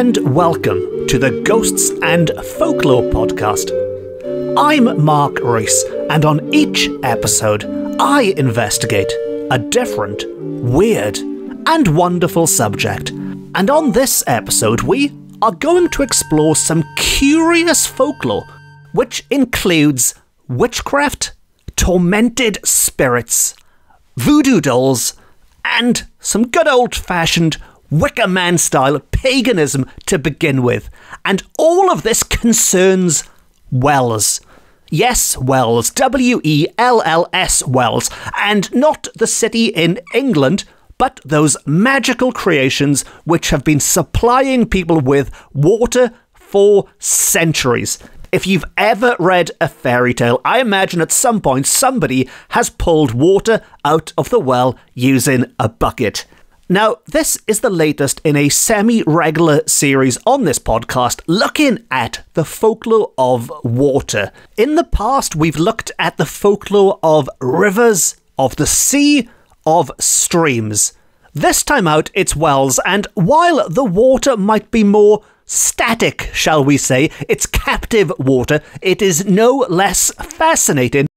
And welcome to the Ghosts and Folklore podcast. I'm Mark Rees, and on each episode, I investigate a different, weird, and wonderful subject. And on this episode, we are going to explore some curious folklore, which includes witchcraft, tormented spirits, voodoo dolls, and some good old fashioned Wicker Man style paganism to begin with. And all of this concerns Wells. Yes, Wells. W E L L S Wells. And not the city in England, but those magical creations which have been supplying people with water for centuries. If you've ever read a fairy tale, I imagine at some point somebody has pulled water out of the well using a bucket. Now, this is the latest in a semi regular series on this podcast looking at the folklore of water. In the past, we've looked at the folklore of rivers, of the sea, of streams. This time out, it's wells, and while the water might be more static, shall we say, it's captive water, it is no less fascinating,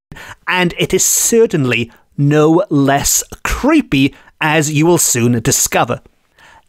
and it is certainly no less creepy as you will soon discover.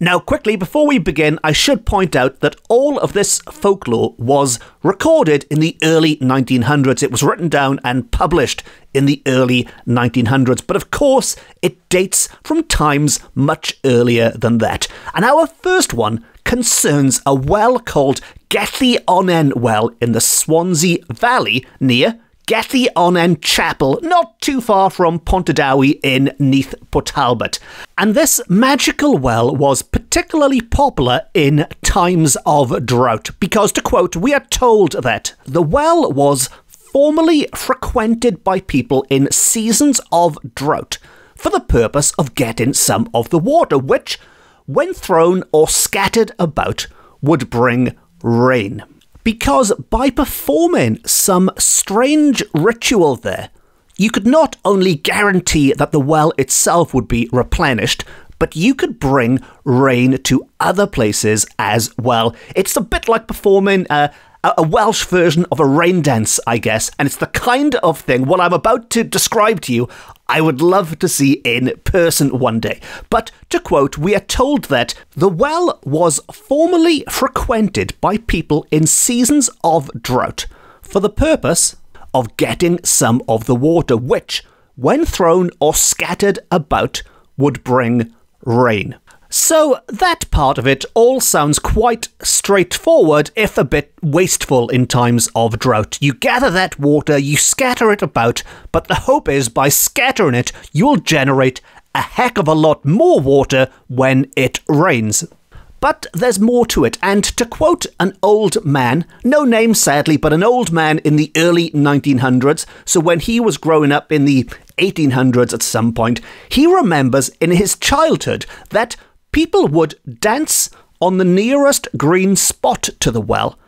Now, quickly, before we begin, I should point out that all of this folklore was recorded in the early 1900s. It was written down and published in the early 1900s, but of course, it dates from times much earlier than that. And our first one concerns a well called Gethy on Well in the Swansea Valley near Gellionnen Chapel, not too far from Pontardawe in Neath Talbot. And this magical well was particularly popular in times of drought, because to quote, we are told that the well was formerly frequented by people in seasons of drought for the purpose of getting some of the water, which, when thrown or scattered about, would bring rain because by performing some strange ritual there, you could not only guarantee that the well itself would be replenished, but you could bring rain to other places as well. It's a bit like performing a, a Welsh version of a rain dance, I guess, and it's the kind of thing, what I'm about to describe to you, I would love to see in person one day. But to quote, we are told that the well was formerly frequented by people in seasons of drought for the purpose of getting some of the water, which, when thrown or scattered about, would bring rain. So, that part of it all sounds quite straightforward, if a bit wasteful in times of drought. You gather that water, you scatter it about, but the hope is by scattering it, you'll generate a heck of a lot more water when it rains. But there's more to it, and to quote an old man, no name sadly, but an old man in the early 1900s, so when he was growing up in the 1800s at some point, he remembers in his childhood that people would dance on the nearest green spot to the well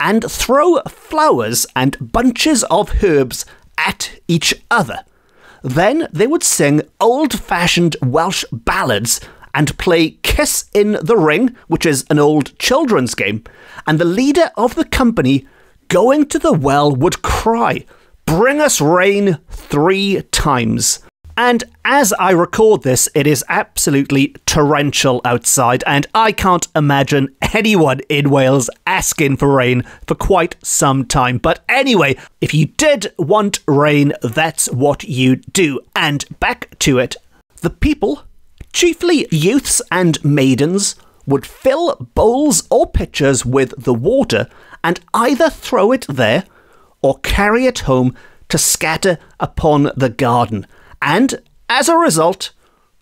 and throw flowers and bunches of herbs at each other. Then they would sing old fashioned Welsh ballads and play Kiss in the Ring, which is an old children's game, and the leader of the company going to the well would cry, Bring us rain three times. And as I record this, it is absolutely torrential outside, and I can't imagine anyone in Wales asking for rain for quite some time. But anyway, if you did want rain, that's what you do. And back to it. The people, chiefly youths and maidens, would fill bowls or pitchers with the water and either throw it there or carry it home to scatter upon the garden and as a result,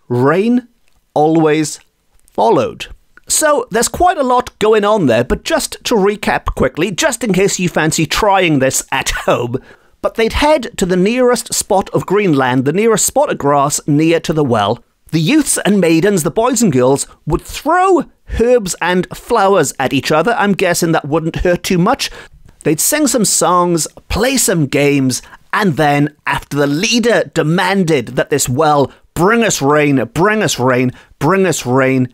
rain always followed. So there's quite a lot going on there, but just to recap quickly, just in case you fancy trying this at home, but they'd head to the nearest spot of Greenland, the nearest spot of grass near to the well. The youths and maidens, the boys and girls, would throw herbs and flowers at each other. I'm guessing that wouldn't hurt too much. They'd sing some songs, play some games, and then, after the leader demanded that this well bring us rain, bring us rain, bring us rain,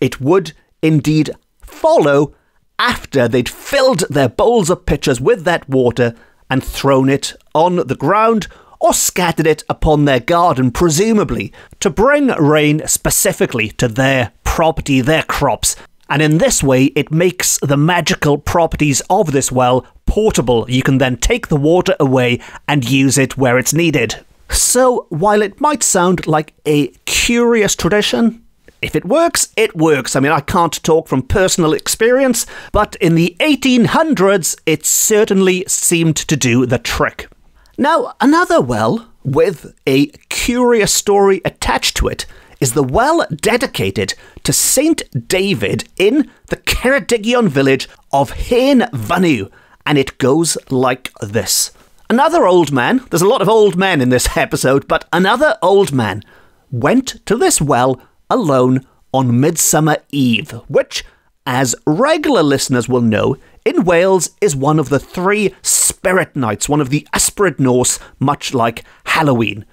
it would indeed follow after they'd filled their bowls of pitchers with that water and thrown it on the ground or scattered it upon their garden, presumably to bring rain specifically to their property, their crops. And in this way, it makes the magical properties of this well portable. You can then take the water away and use it where it's needed. So, while it might sound like a curious tradition, if it works, it works. I mean, I can't talk from personal experience, but in the 1800s, it certainly seemed to do the trick. Now, another well with a curious story attached to it is the well dedicated to Saint David in the Ceredigion village of Hen Vanu, and it goes like this. Another old man, there's a lot of old men in this episode, but another old man went to this well alone on Midsummer Eve, which, as regular listeners will know, in Wales is one of the three spirit nights, one of the Ysbryd Nos, much like Halloween.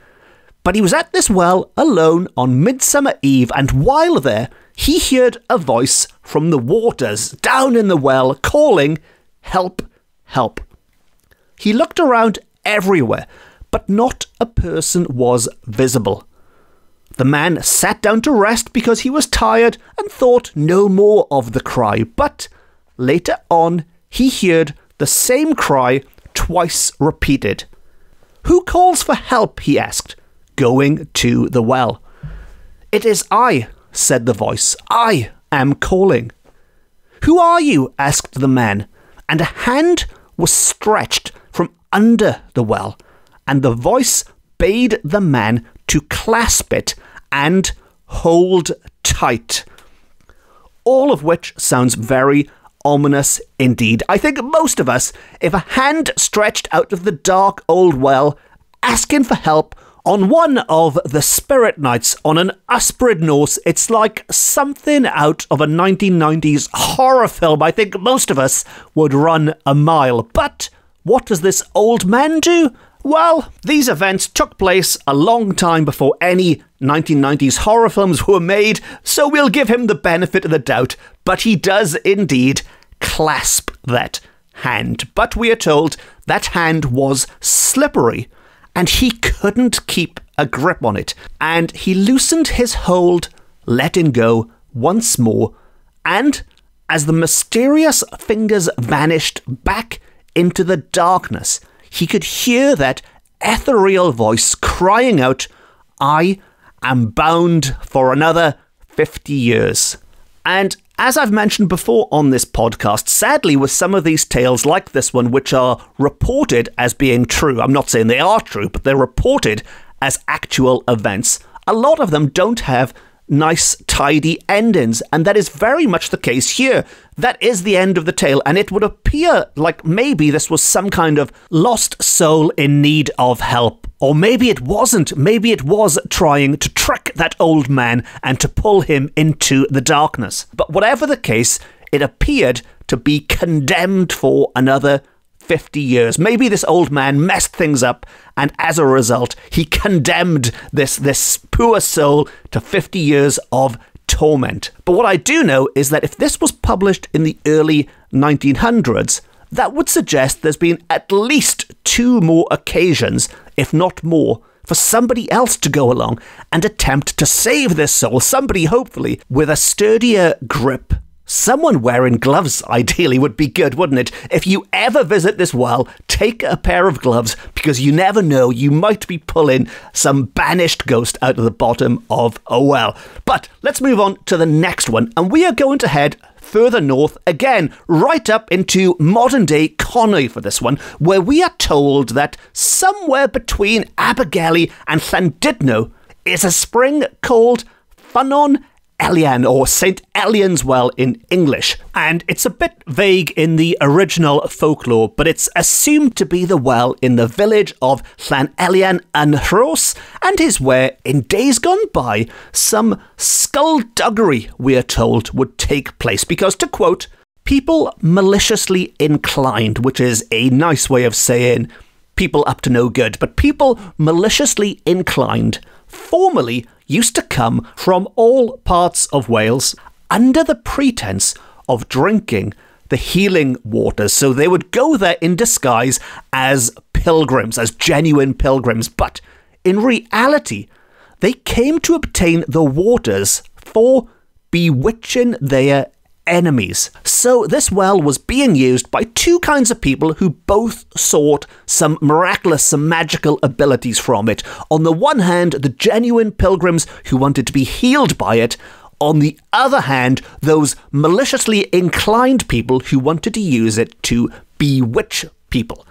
But he was at this well alone on Midsummer Eve, and while there, he heard a voice from the waters down in the well calling, Help, help. He looked around everywhere, but not a person was visible. The man sat down to rest because he was tired and thought no more of the cry, but later on he heard the same cry twice repeated. Who calls for help? he asked going to the well. It is I, said the voice. I am calling. Who are you? asked the man, and a hand was stretched from under the well, and the voice bade the man to clasp it and hold tight. All of which sounds very ominous indeed. I think most of us, if a hand stretched out of the dark old well, asking for help, on one of the Spirit Nights on an Ysbryd Nos, it's like something out of a 1990s horror film. I think most of us would run a mile. But what does this old man do? Well, these events took place a long time before any 1990s horror films were made, so we'll give him the benefit of the doubt. But he does indeed clasp that hand. But we are told that hand was slippery and he couldn't keep a grip on it. And he loosened his hold, letting go once more, and as the mysterious fingers vanished back into the darkness, he could hear that ethereal voice crying out, I am bound for another 50 years. And as I've mentioned before on this podcast, sadly, with some of these tales like this one, which are reported as being true, I'm not saying they are true, but they're reported as actual events, a lot of them don't have nice, tidy endings. And that is very much the case here. That is the end of the tale, and it would appear like maybe this was some kind of lost soul in need of help. Or maybe it wasn't. Maybe it was trying to trick that old man and to pull him into the darkness. But whatever the case, it appeared to be condemned for another 50 years. Maybe this old man messed things up, and as a result, he condemned this, this poor soul to 50 years of torment. But what I do know is that if this was published in the early 1900s, that would suggest there's been at least two more occasions, if not more, for somebody else to go along and attempt to save this soul, somebody hopefully with a sturdier grip Someone wearing gloves, ideally, would be good, wouldn't it? If you ever visit this well, take a pair of gloves because you never know, you might be pulling some banished ghost out of the bottom of a well. But let's move on to the next one, and we are going to head further north again, right up into modern day Conwy for this one, where we are told that somewhere between Abergele and Llandudno is a spring called Ffynnon Elian or St. Elian's Well in English. And it's a bit vague in the original folklore, but it's assumed to be the well in the village of Llan Elian and Rhos, and is where, in days gone by, some skullduggery, we are told, would take place. Because, to quote, people maliciously inclined, which is a nice way of saying people up to no good, but people maliciously inclined formerly used to come from all parts of Wales under the pretense of drinking the healing waters. So they would go there in disguise as pilgrims, as genuine pilgrims. But in reality, they came to obtain the waters for bewitching their enemies. So this well was being used by two kinds of people who both sought some miraculous, some magical abilities from it. On the one hand, the genuine pilgrims who wanted to be healed by it. On the other hand, those maliciously inclined people who wanted to use it to bewitch people.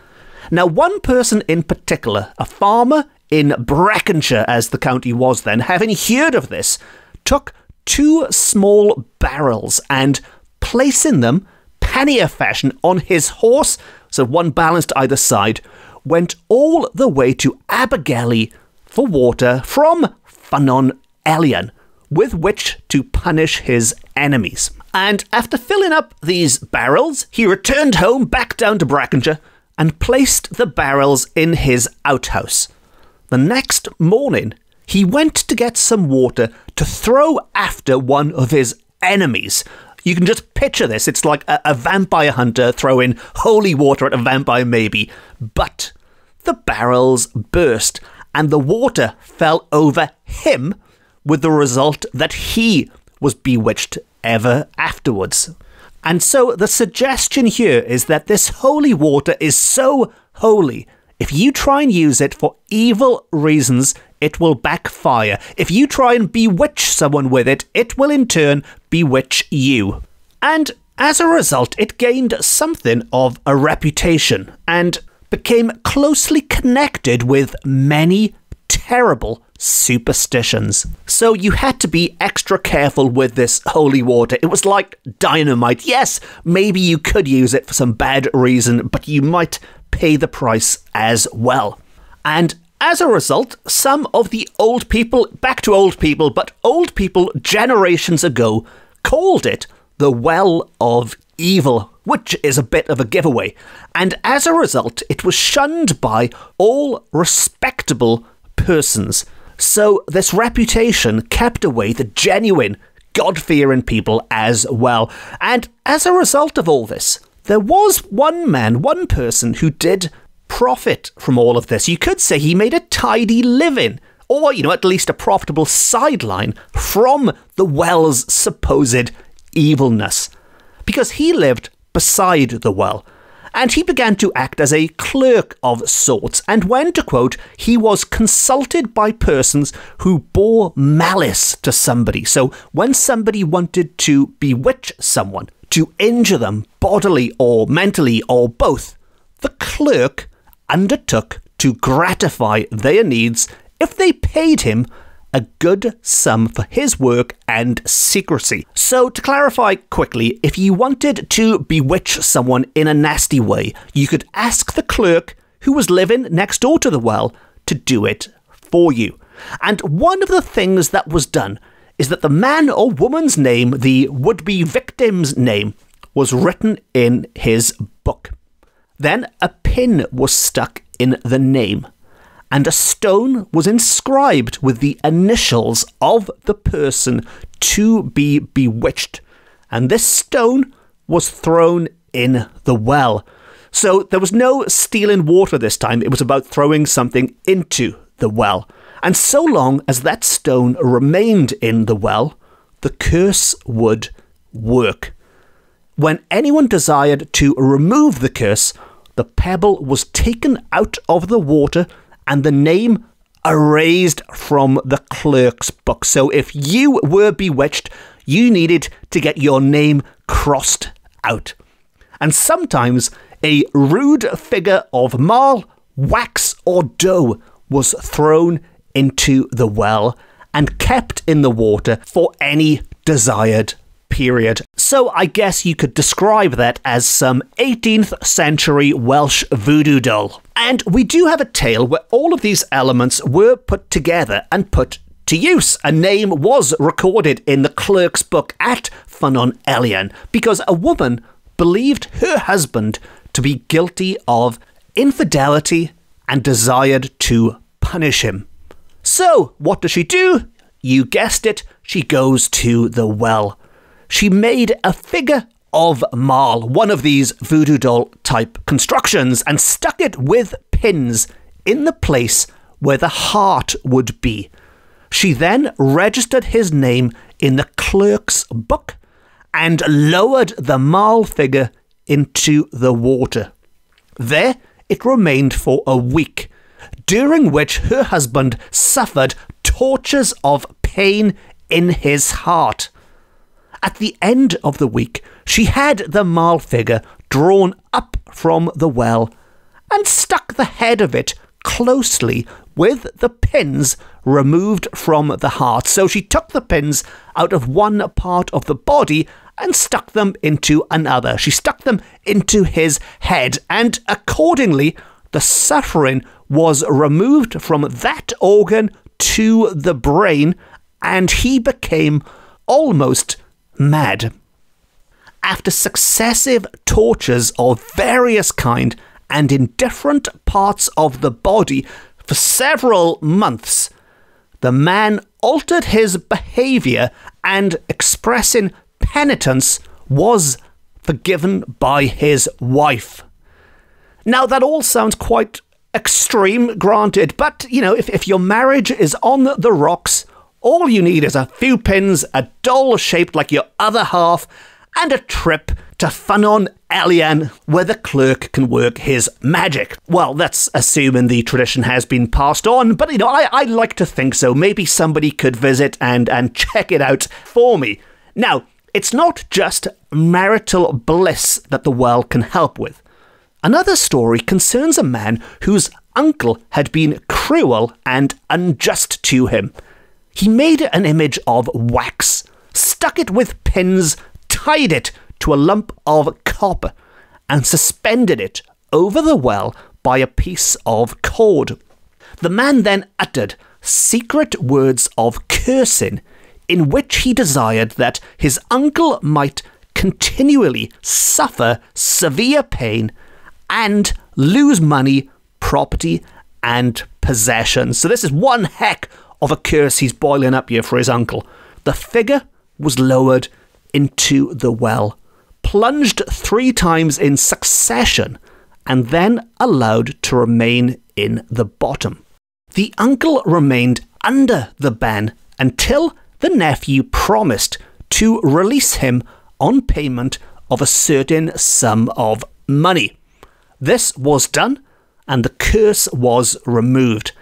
Now, one person in particular, a farmer in Breconshire, as the county was then, having heard of this, took two small barrels and placing them pannier fashion on his horse, so one balanced either side, went all the way to Abergele for water from Ffynnon Elian, with which to punish his enemies. And after filling up these barrels, he returned home back down to Breconshire and placed the barrels in his outhouse. The next morning, he went to get some water to throw after one of his enemies. You can just picture this. It's like a, a vampire hunter throwing holy water at a vampire, maybe. But the barrels burst and the water fell over him, with the result that he was bewitched ever afterwards. And so the suggestion here is that this holy water is so holy. If you try and use it for evil reasons, it will backfire. If you try and bewitch someone with it, it will in turn bewitch you. And as a result, it gained something of a reputation and became closely connected with many terrible superstitions. So you had to be extra careful with this holy water. It was like dynamite. Yes, maybe you could use it for some bad reason, but you might pay the price as well. And as a result, some of the old people, back to old people, but old people generations ago, called it the Well of Evil, which is a bit of a giveaway. And as a result, it was shunned by all respectable persons. So this reputation kept away the genuine, God fearing people as well. And as a result of all this, there was one man, one person who did profit from all of this. You could say he made a tidy living, or, you know, at least a profitable sideline from the well's supposed evilness. Because he lived beside the well, and he began to act as a clerk of sorts, and when, to quote, he was consulted by persons who bore malice to somebody. So when somebody wanted to bewitch someone, to injure them bodily or mentally or both, the clerk undertook to gratify their needs if they paid him a good sum for his work and secrecy. So, to clarify quickly, if you wanted to bewitch someone in a nasty way, you could ask the clerk who was living next door to the well to do it for you. And one of the things that was done is that the man or woman's name, the would be victim's name, was written in his book. Then a pin was stuck in the name, and a stone was inscribed with the initials of the person to be bewitched, and this stone was thrown in the well. So there was no stealing water this time, it was about throwing something into the well. And so long as that stone remained in the well, the curse would work. When anyone desired to remove the curse, the pebble was taken out of the water and the name erased from the clerk's book. So if you were bewitched, you needed to get your name crossed out. And sometimes a rude figure of marl, wax, or dough was thrown into the well and kept in the water for any desired period. So I guess you could describe that as some 18th century Welsh voodoo doll. And we do have a tale where all of these elements were put together and put to use. A name was recorded in the clerk's book at Ffynnon Elian because a woman believed her husband to be guilty of infidelity and desired to punish him. So, what does she do? You guessed it, she goes to the well she made a figure of Marl, one of these voodoo doll type constructions, and stuck it with pins in the place where the heart would be. She then registered his name in the clerk's book and lowered the Marl figure into the water. There it remained for a week, during which her husband suffered tortures of pain in his heart. At the end of the week, she had the Marl figure drawn up from the well and stuck the head of it closely with the pins removed from the heart. So she took the pins out of one part of the body and stuck them into another. She stuck them into his head, and accordingly, the suffering was removed from that organ to the brain, and he became almost mad. After successive tortures of various kind and in different parts of the body for several months, the man altered his behavior and expressing penitence was forgiven by his wife. Now, that all sounds quite extreme, granted, but you know, if, if your marriage is on the rocks, all you need is a few pins, a doll shaped like your other half, and a trip to Ffynnon Elian, where the clerk can work his magic. Well, that's assuming the tradition has been passed on, but you know, I, I like to think so. Maybe somebody could visit and, and check it out for me. Now, it's not just marital bliss that the well can help with. Another story concerns a man whose uncle had been cruel and unjust to him. He made an image of wax, stuck it with pins, tied it to a lump of copper, and suspended it over the well by a piece of cord. The man then uttered secret words of cursing in which he desired that his uncle might continually suffer severe pain and lose money, property, and possessions. So, this is one heck of a curse he's boiling up here for his uncle. The figure was lowered into the well, plunged three times in succession, and then allowed to remain in the bottom. The uncle remained under the ban until the nephew promised to release him on payment of a certain sum of money. This was done, and the curse was removed.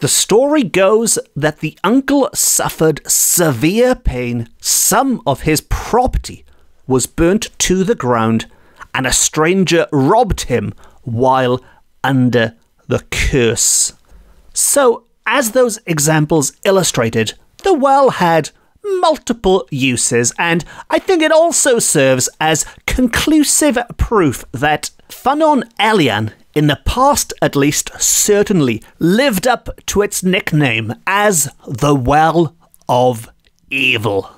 The story goes that the uncle suffered severe pain, some of his property was burnt to the ground, and a stranger robbed him while under the curse. So, as those examples illustrated, the well had multiple uses, and I think it also serves as conclusive proof that Ffynnon Elian, in the past at least, certainly lived up to its nickname as the Well of Evil.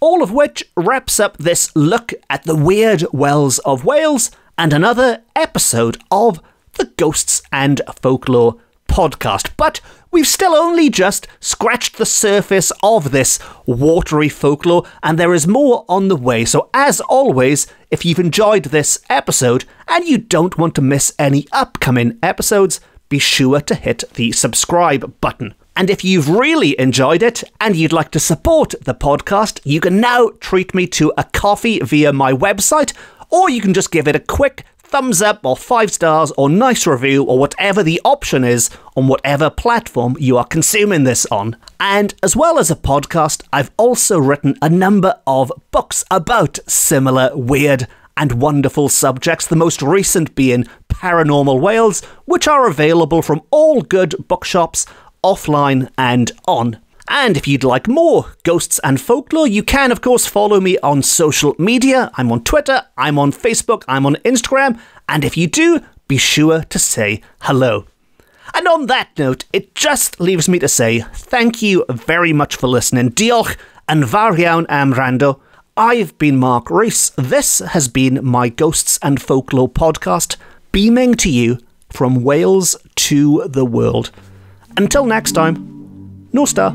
All of which wraps up this look at the weird wells of Wales and another episode of the Ghosts and Folklore podcast. But we've still only just scratched the surface of this watery folklore, and there is more on the way. So, as always, if you've enjoyed this episode and you don't want to miss any upcoming episodes, be sure to hit the subscribe button. And if you've really enjoyed it and you'd like to support the podcast, you can now treat me to a coffee via my website, or you can just give it a quick thumbs up or five stars or nice review or whatever the option is on whatever platform you are consuming this on. And as well as a podcast, I've also written a number of books about similar weird and wonderful subjects, the most recent being Paranormal Wales, which are available from all good bookshops, offline and on. And if you'd like more ghosts and folklore, you can, of course, follow me on social media. I'm on Twitter, I'm on Facebook, I'm on Instagram, and if you do, be sure to say hello. And on that note, it just leaves me to say thank you very much for listening. Diolch yn fawr iawn am wrando. I've been Mark Rees. This has been my Ghosts and Folklore podcast, beaming to you from Wales to the world. Until next time, no Star.